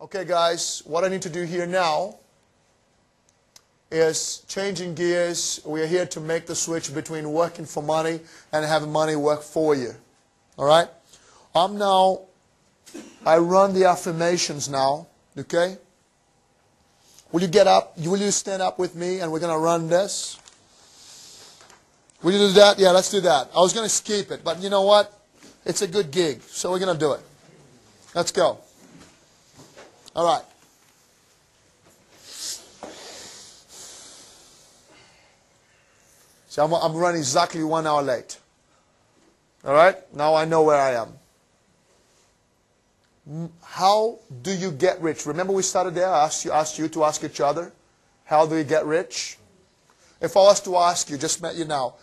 Okay, guys, what I need to do here now is changing gears. We are here to make the switch between working for money and having money work for you. All right? I'm now, I run the affirmations now, okay? Will you get up? Will you stand up with me and we're going to run this? Will you do that? Yeah, let's do that. I was going to skip it, but you know what? It's a good gig, so we're going to do it. Let's go. All right. See, I'm, I'm running exactly one hour late. All right? Now I know where I am. How do you get rich? Remember we started there? I asked you, asked you to ask each other. How do you get rich? If I was to ask you, just met you now,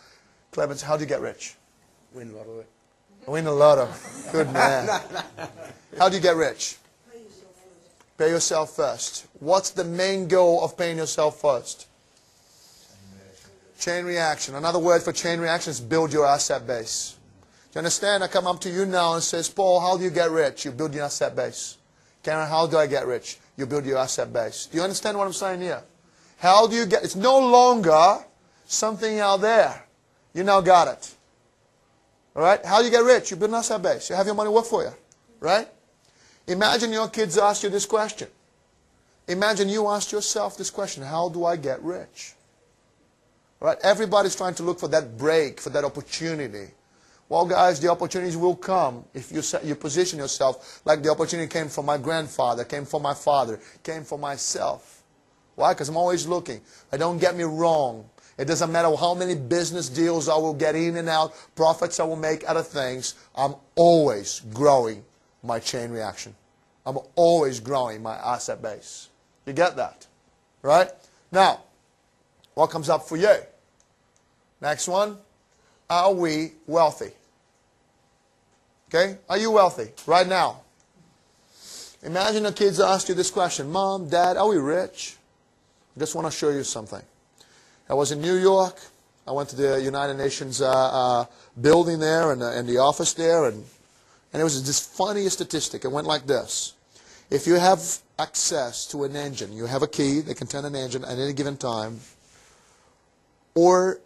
Clemens, how do you get rich? Win a lot of lottery. Win a lotto. Good man. How do you get rich? Pay yourself first. What's the main goal of paying yourself first? Chain reaction. Another word for chain reaction is build your asset base. Do you understand? I come up to you now and says, Paul, how do you get rich? You build your asset base. Karen, how do I get rich? You build your asset base. Do you understand what I'm saying here? How do you get it's no longer something out there. You now got it. Alright? How do you get rich? You build an asset base. You have your money work for you. Right? Imagine your kids ask you this question. Imagine you ask yourself this question How do I get rich? Right? Everybody's trying to look for that break, for that opportunity. Well, guys, the opportunities will come if you, set, you position yourself like the opportunity came from my grandfather, came from my father, came from myself. Why? Because I'm always looking. I don't get me wrong. It doesn't matter how many business deals I will get in and out, profits I will make out of things. I'm always growing my chain reaction. I'm always growing my asset base. You get that? Right? Now, what comes up for you? Next one. Are we wealthy? Okay? Are you wealthy right now? Imagine the kids ask you this question Mom, Dad, are we rich? I just want to show you something. I was in New York. I went to the United Nations uh, uh, building there and, uh, and the office there, and, and it was this funny statistic. It went like this. If you have access to an engine, you have a key that can turn an engine at any given time, or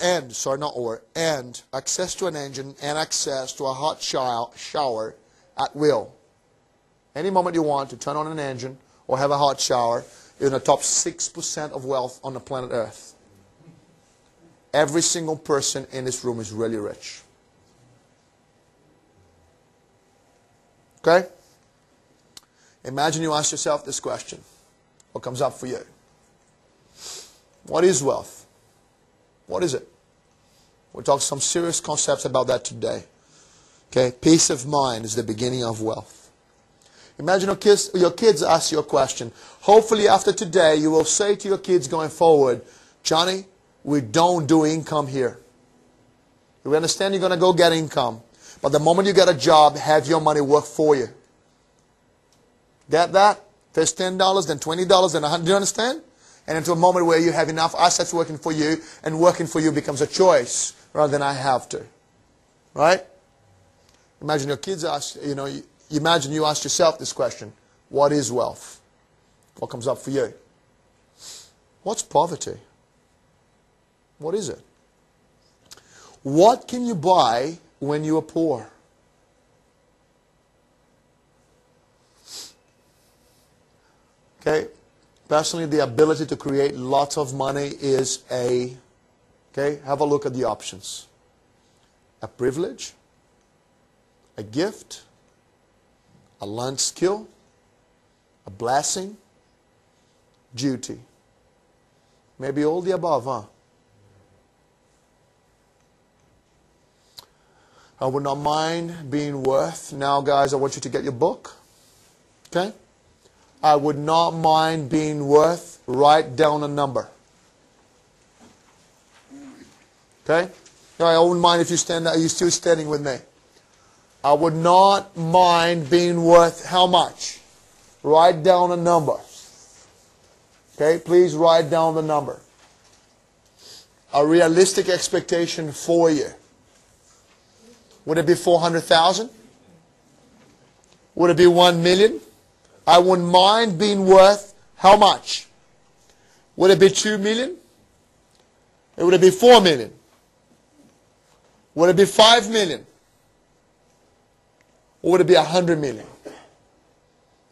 and sorry not or and access to an engine and access to a hot shower at will any moment you want to turn on an engine or have a hot shower you're in the top 6% of wealth on the planet earth every single person in this room is really rich okay imagine you ask yourself this question what comes up for you what is wealth what is it? We'll talk some serious concepts about that today. Okay, peace of mind is the beginning of wealth. Imagine your kids, your kids ask you a question. Hopefully, after today, you will say to your kids going forward, Johnny, we don't do income here. We understand you're going to go get income. But the moment you get a job, have your money work for you. Get that? First $10, then $20, then 100 Do you understand? and into a moment where you have enough assets working for you and working for you becomes a choice rather than I have to. Right? Imagine your kids ask, you know, imagine you ask yourself this question What is wealth? What comes up for you? What's poverty? What is it? What can you buy when you are poor? Okay, Personally, the ability to create lots of money is a, okay, have a look at the options. A privilege, a gift, a learned skill, a blessing, duty. Maybe all the above, huh? I would not mind being worth. Now, guys, I want you to get your book. Okay? I would not mind being worth, write down a number. Okay? I wouldn't mind if you stand are you still standing with me? I would not mind being worth how much? Write down a number. Okay, please write down the number. A realistic expectation for you. Would it be 400,000? Would it be 1 million? I wouldn't mind being worth how much? Would it be 2 million? It would it be 4 million? Would it be 5 million? Or would it be 100 million?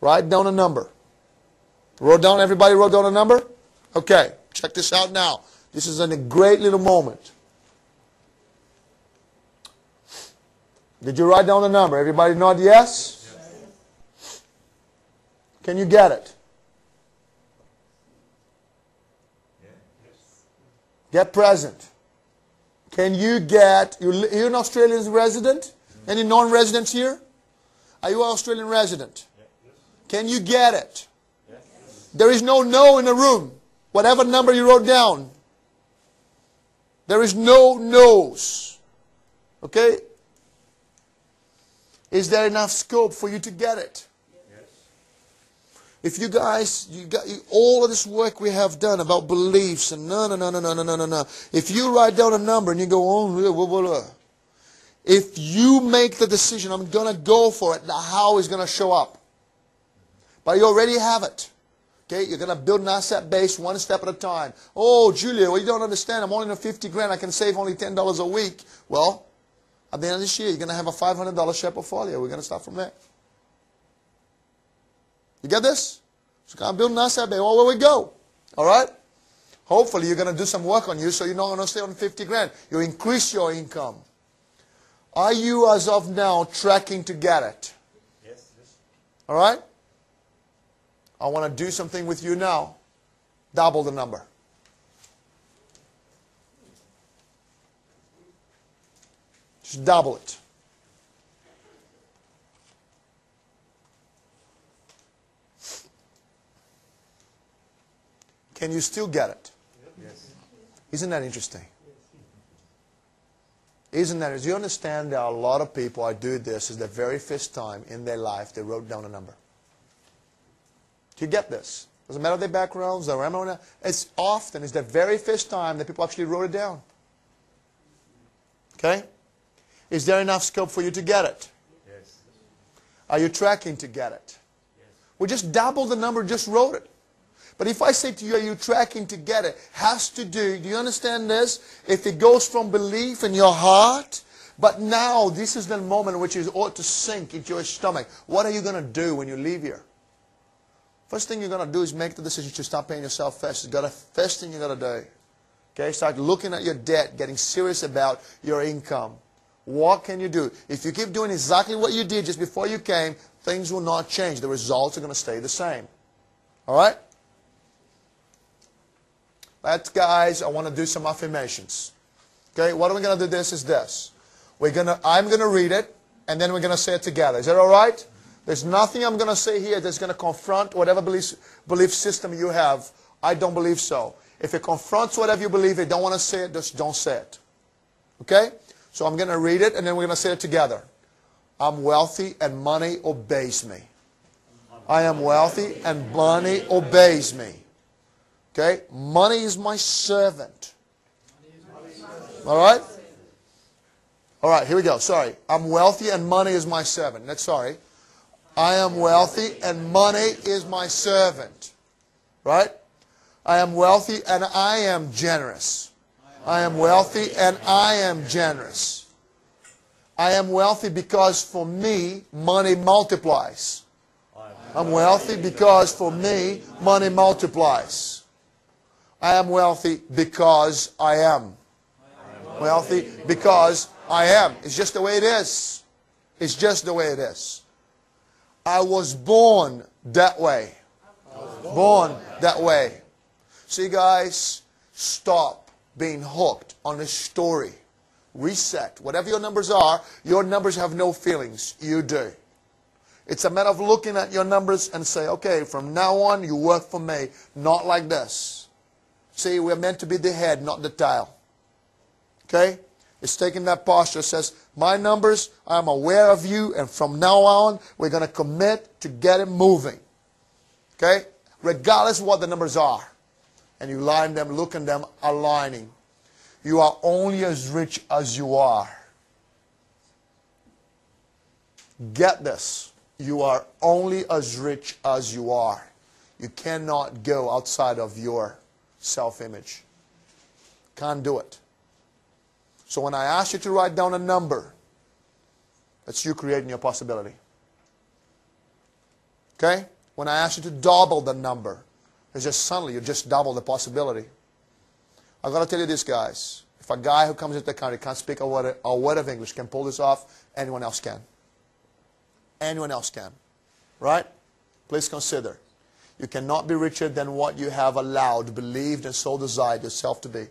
Write down a number. Wrote down, everybody wrote down a number? Okay, check this out now. This is a great little moment. Did you write down the number? Everybody nod yes? Can you get it? Get present. Can you get, you, you're an Australian resident? Any non-residents here? Are you an Australian resident? Can you get it? There is no no in the room. Whatever number you wrote down. There is no no's. Okay? Is there enough scope for you to get it? Yes. If you guys, you got you, all of this work we have done about beliefs and no, no, no, no, no, no, no, no. If you write down a number and you go, oh, blah, blah, blah, if you make the decision, I'm going to go for it, the how is going to show up. But you already have it. Okay, you're going to build an asset base one step at a time. Oh, Julia, well, you don't understand. I'm only in 50 grand. I can save only $10 a week. Well, at the end of this year, you're going to have a $500 share portfolio. We're going to start from there. You get this? So of build an asset base. Well, where we go? All right? Hopefully, you're going to do some work on you so you're not going to stay on 50 grand. You increase your income. Are you, as of now, tracking to get it? Yes. yes. All right? I want to do something with you now. Double the number. Just double it. Can you still get it? Yes. Isn't that interesting? Isn't that? Do you understand there are a lot of people I do this is the very first time in their life they wrote down a number. Do you get this? Doesn't matter their backgrounds, their memory. It's often, it's the very first time that people actually wrote it down. Okay? Is there enough scope for you to get it? Yes. Are you tracking to get it? Yes. We just doubled the number, just wrote it. But if I say to you, are you tracking to get it? Has to do, do you understand this? If it goes from belief in your heart, but now this is the moment which is ought to sink into your stomach. What are you going to do when you leave here? First thing you're going to do is make the decision to stop paying yourself first. It's got a first thing you got to do. Okay, start looking at your debt, getting serious about your income. What can you do? If you keep doing exactly what you did just before you came, things will not change. The results are going to stay the same. All right? Let's, guys, I want to do some affirmations. Okay, what are we going to do this is this. We're going to, I'm going to read it, and then we're going to say it together. Is that all right? There's nothing I'm going to say here that's going to confront whatever belief, belief system you have. I don't believe so. If it confronts whatever you believe, you don't want to say it, just don't say it. Okay? So I'm going to read it and then we're going to say it together. I'm wealthy and money obeys me. I am wealthy and money obeys me. Okay? Money is my servant. All right? All right, here we go. Sorry. I'm wealthy and money is my servant. That's sorry. I am wealthy and money is my servant. Right? I am wealthy and I am generous. I am wealthy and I am generous. I am wealthy because for me, money multiplies. I'm wealthy because for me, money multiplies. I am wealthy because I am. Wealthy because I am. It's just the way it is. It's just the way it is. I was born that way. Born that way. See, guys, stop being hooked on a story. Reset. Whatever your numbers are, your numbers have no feelings. You do. It's a matter of looking at your numbers and say, okay, from now on, you work for me. Not like this. See, we're meant to be the head, not the tail. Okay? It's taking that posture, It says, my numbers, I'm aware of you, and from now on, we're going to commit to get it moving. Okay? Regardless of what the numbers are and you line them, look at them aligning. You are only as rich as you are. Get this. You are only as rich as you are. You cannot go outside of your self image. Can't do it. So when I ask you to write down a number, that's you creating your possibility. Okay? When I ask you to double the number, it's just suddenly you just double the possibility. I gotta tell you this, guys. If a guy who comes into the country can't speak a word, a word of English can pull this off, anyone else can. Anyone else can. Right? Please consider. You cannot be richer than what you have allowed, believed, and so desired yourself to be.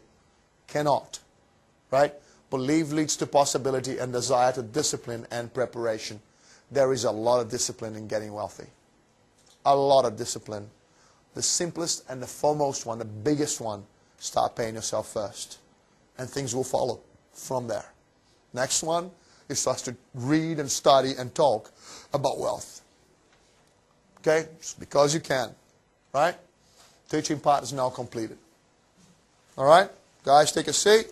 Cannot. Right? Belief leads to possibility and desire to discipline and preparation. There is a lot of discipline in getting wealthy. A lot of discipline. The simplest and the foremost one, the biggest one, start paying yourself first. And things will follow from there. Next one is for us to read and study and talk about wealth. Okay? Just because you can. Right? Teaching part is now completed. All right? Guys, take a seat.